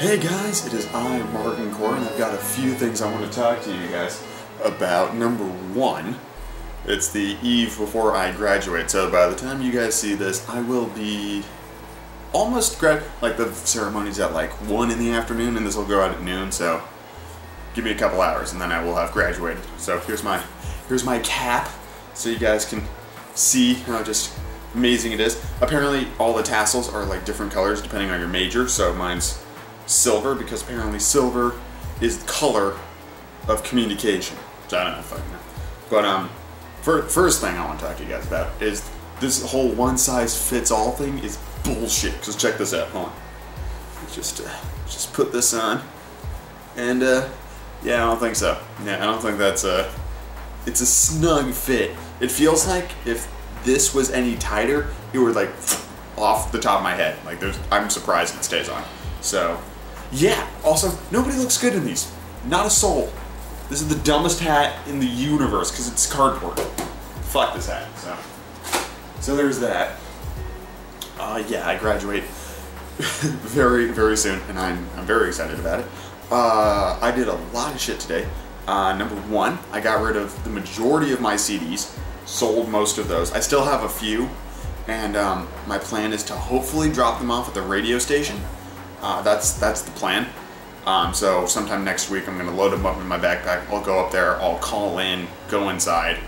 Hey guys, it is I, Marginkor, and I've got a few things I want to talk to you guys about. Number one, it's the eve before I graduate, so by the time you guys see this, I will be almost grad. Like the ceremony's at like one in the afternoon, and this will go out at noon. So give me a couple hours, and then I will have graduated. So here's my here's my cap, so you guys can see how just amazing it is. Apparently, all the tassels are like different colors depending on your major. So mine's silver because apparently silver is the color of communication. I don't know fucking know. But um, for, first thing I want to talk to you guys about is this whole one size fits all thing is bullshit. Cause check this out. Hold on. Just uh, just put this on, and uh, yeah, I don't think so. Yeah, I don't think that's a. It's a snug fit. It feels like if this was any tighter, it would like off the top of my head. Like there's, I'm surprised it stays on. So yeah, also, nobody looks good in these. Not a soul. This is the dumbest hat in the universe because it's cardboard. Fuck this hat. So, so there's that. Uh, yeah, I graduate very, very soon, and I'm, I'm very excited about it. Uh, I did a lot of shit today. Uh, number one, I got rid of the majority of my CDs, sold most of those. I still have a few, and um, my plan is to hopefully drop them off at the radio station uh, that's that's the plan. Um, so sometime next week, I'm gonna load them up in my backpack. I'll go up there. I'll call in, go inside,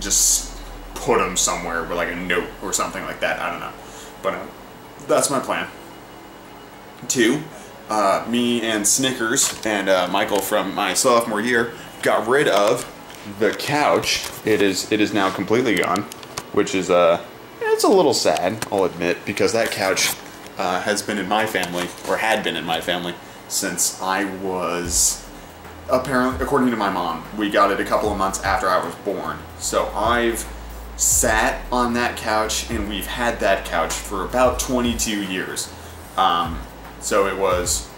just put them somewhere with like a note or something like that. I don't know, but uh, that's my plan. Two, uh, me and Snickers and uh, Michael from my sophomore year got rid of the couch. It is it is now completely gone, which is uh it's a little sad, I'll admit, because that couch uh, has been in my family, or had been in my family, since I was apparently, according to my mom, we got it a couple of months after I was born. So I've sat on that couch, and we've had that couch for about 22 years. Um, so it was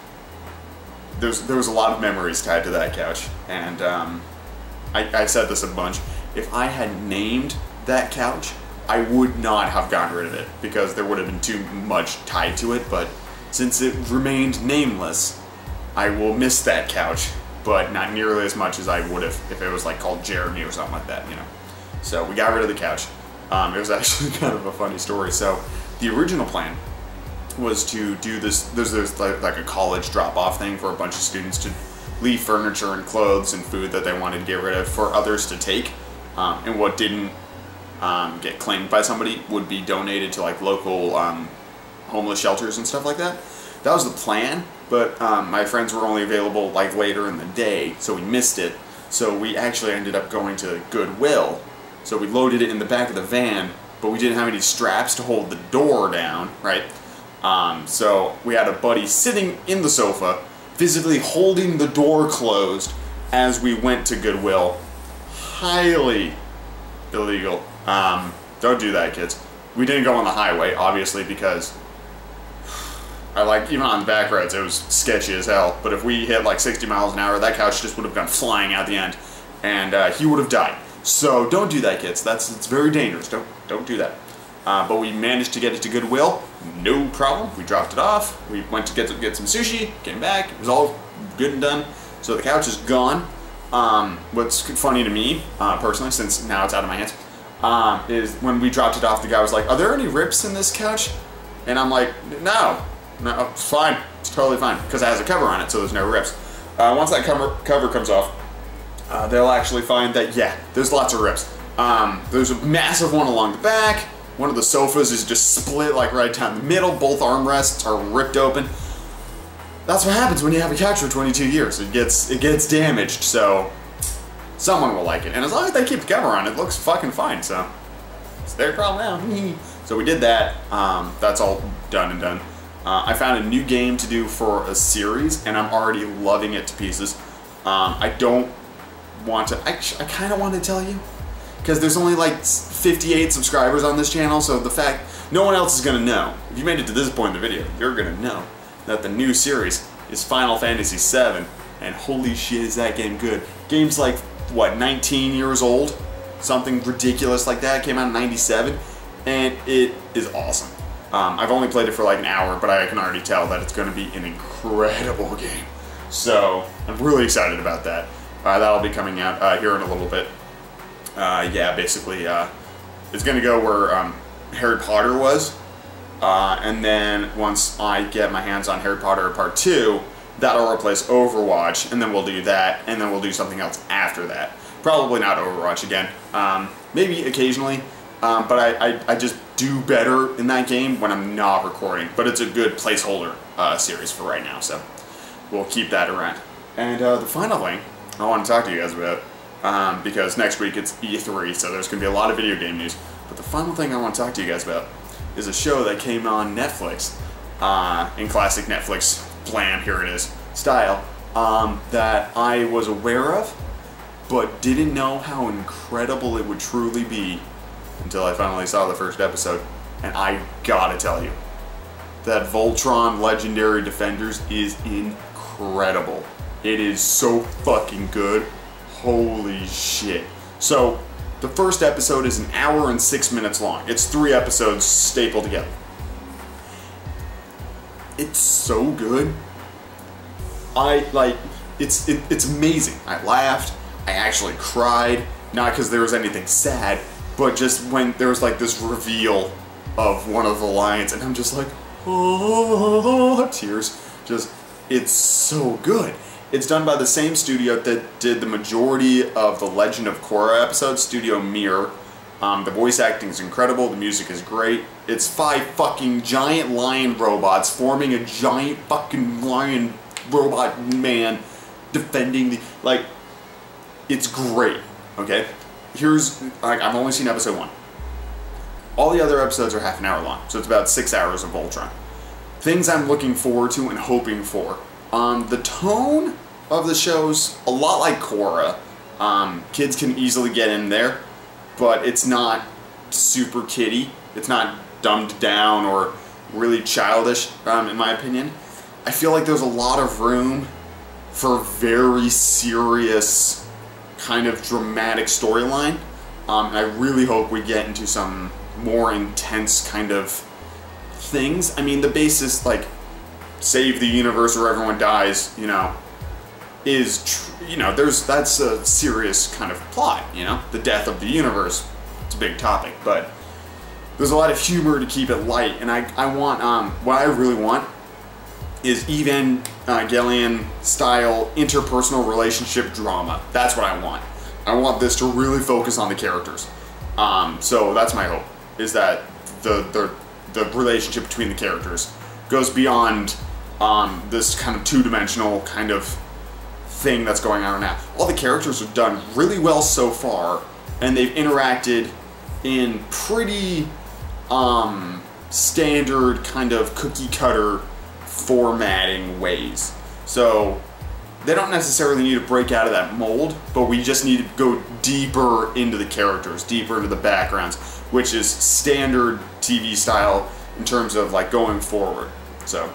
there's there was a lot of memories tied to that couch, and um, I, I said this a bunch. If I had named that couch, I would not have gotten rid of it because there would have been too much tied to it, but since it remained nameless, I will miss that couch, but not nearly as much as I would have if it was like called Jeremy or something like that, you know. So we got rid of the couch. Um, it was actually kind of a funny story. So the original plan was to do this, there's, there's like, like a college drop-off thing for a bunch of students to leave furniture and clothes and food that they wanted to get rid of for others to take. Um, and what didn't um, get claimed by somebody would be donated to like local um, homeless shelters and stuff like that. That was the plan, but um, my friends were only available like later in the day, so we missed it. So we actually ended up going to Goodwill. So we loaded it in the back of the van, but we didn't have any straps to hold the door down, right? Um, so we had a buddy sitting in the sofa, physically holding the door closed as we went to Goodwill. Highly illegal. Um, don't do that, kids. We didn't go on the highway, obviously, because I like even on back roads it was sketchy as hell. But if we hit like 60 miles an hour, that couch just would have gone flying out the end, and uh, he would have died. So don't do that, kids. That's it's very dangerous. Don't don't do that. Uh, but we managed to get it to Goodwill, no problem. We dropped it off. We went to get to get some sushi, came back. It was all good and done. So the couch is gone. Um, what's funny to me, uh, personally, since now it's out of my hands, um, is when we dropped it off, the guy was like, "Are there any rips in this couch?" And I'm like, "No, no, it's fine. It's totally fine because it has a cover on it, so there's no rips." Uh, once that cover cover comes off, uh, they'll actually find that yeah, there's lots of rips. Um, there's a massive one along the back. One of the sofas is just split like right down the middle. Both armrests are ripped open. That's what happens when you have a couch for 22 years. It gets it gets damaged. So someone will like it. And as long as they keep the cover on, it looks fucking fine. So it's their problem now. so we did that. Um, that's all done and done. Uh, I found a new game to do for a series, and I'm already loving it to pieces. Um, I don't want to. I, I kind of want to tell you because there's only like 58 subscribers on this channel, so the fact no one else is gonna know. If you made it to this point in the video, you're gonna know that the new series is Final Fantasy VII, and holy shit, is that game good! Games like what 19 years old, something ridiculous like that. It came out in '97, and it is awesome. Um, I've only played it for like an hour, but I can already tell that it's going to be an incredible game. So I'm really excited about that. Uh, that'll be coming out uh, here in a little bit. Uh, yeah, basically, uh, it's going to go where um, Harry Potter was. Uh, and then once I get my hands on Harry Potter Part 2, that'll replace Overwatch, and then we'll do that, and then we'll do something else after that. Probably not Overwatch again. Um, maybe occasionally, um, but I, I, I, just do better in that game when I'm not recording. But it's a good placeholder uh, series for right now, so we'll keep that around. And uh, the final thing I want to talk to you guys about, um, because next week it's E3, so there's going to be a lot of video game news. But the final thing I want to talk to you guys about is a show that came on Netflix, uh, in classic Netflix blam, here it is, style, um, that I was aware of, but didn't know how incredible it would truly be until I finally saw the first episode. And I gotta tell you, that Voltron Legendary Defenders is incredible. It is so fucking good. Holy shit. So, the first episode is an hour and six minutes long. It's three episodes stapled together. It's so good. I, like, it's, it, it's amazing. I laughed. I actually cried. Not because there was anything sad, but just when there was like this reveal of one of the lions, and I'm just like, oh, tears. Just, it's so good. It's done by the same studio that did the majority of the Legend of Korra episodes, Studio Mir. Um, the voice acting is incredible, the music is great. It's five fucking giant lion robots forming a giant fucking lion robot man defending the, like, it's great, okay? here's like I've only seen episode one. All the other episodes are half an hour long, so it's about six hours of Voltron. Things I'm looking forward to and hoping for. Um, the tone of the show's a lot like Korra. Um, kids can easily get in there, but it's not super kiddie. It's not dumbed down or really childish, um, in my opinion. I feel like there's a lot of room for very serious kind of dramatic storyline. Um, and I really hope we get into some more intense kind of things. I mean, the basis, like, save the universe or everyone dies, you know, is, you know, there's, that's a serious kind of plot, you know? The death of the universe, it's a big topic, but there's a lot of humor to keep it light, and I, I want, um, what I really want is Evangelion style interpersonal relationship drama. That's what I want. I want this to really focus on the characters. Um, so that's my hope, is that the, the, the relationship between the characters goes beyond um, this kind of two-dimensional kind of thing that's going on now. All the characters are done really well so far, and they've interacted in pretty um, standard kind of cookie-cutter formatting ways. So they don't necessarily need to break out of that mold, but we just need to go deeper into the characters, deeper into the backgrounds, which is standard TV style in terms of like going forward. So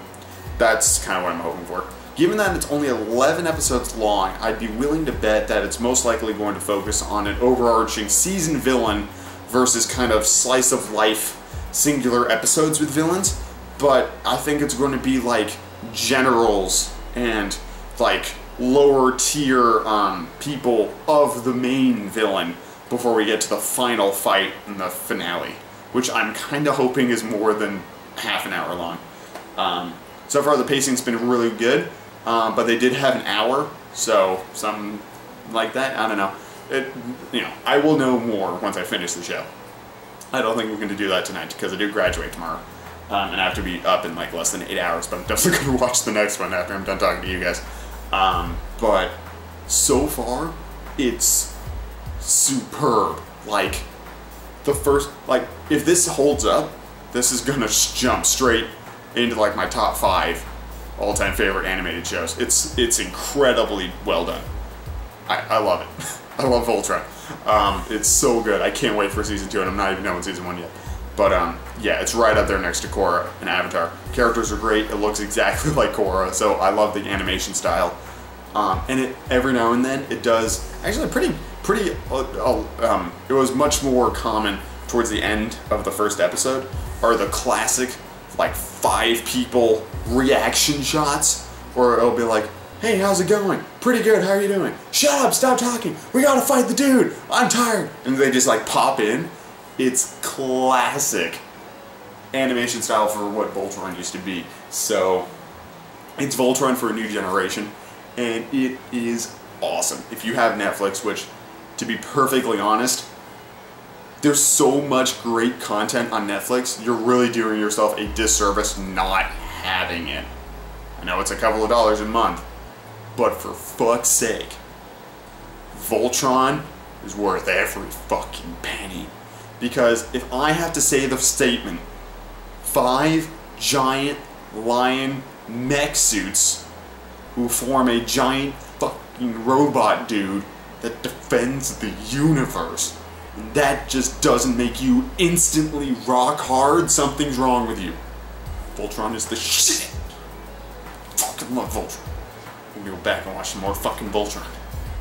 that's kind of what I'm hoping for. Given that it's only 11 episodes long, I'd be willing to bet that it's most likely going to focus on an overarching season villain versus kind of slice of life singular episodes with villains but I think it's going to be like generals and like lower tier um, people of the main villain before we get to the final fight in the finale, which I'm kind of hoping is more than half an hour long. Um, so far the pacing's been really good, um, but they did have an hour, so something like that, I don't know. It, you know, I will know more once I finish the show. I don't think we're going to do that tonight because I do graduate tomorrow. Um, and I have to be up in like less than eight hours, but I'm definitely going to watch the next one after I'm done talking to you guys. Um, but so far, it's superb. Like, the first, like, if this holds up, this is going to jump straight into like my top five all-time favorite animated shows. It's it's incredibly well done. I, I love it. I love Voltron. Um, it's so good. I can't wait for season two, and I'm not even knowing season one yet. But um, yeah, it's right up there next to Korra and Avatar. Characters are great. It looks exactly like Korra, so I love the animation style. Um, and it every now and then it does actually pretty pretty. Uh, uh, um, it was much more common towards the end of the first episode are the classic like five people reaction shots, or it'll be like, hey, how's it going? Pretty good, how are you doing? Shut up, stop talking, we gotta fight the dude, I'm tired. And they just like pop in. It's classic animation style for what Voltron used to be. So it's Voltron for a new generation, and it is awesome. If you have Netflix, which, to be perfectly honest, there's so much great content on Netflix, you're really doing yourself a disservice not having it. I know it's a couple of dollars a month, but for fuck's sake, Voltron is worth every fucking penny. Because if I have to say the statement, five giant lion mech suits who form a giant fucking robot dude that defends the universe. And that just doesn't make you instantly rock hard. Something's wrong with you. Voltron is the shit. Fucking love Voltron. I'm gonna go back and watch some more fucking Voltron.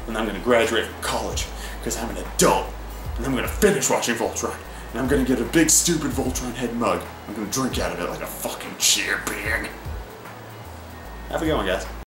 And I'm gonna graduate from college because I'm an adult. And I'm gonna finish watching Voltron. And I'm gonna get a big stupid Voltron head mug. I'm gonna drink out of it like a fucking champion. Have a good one, guys.